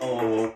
Oh.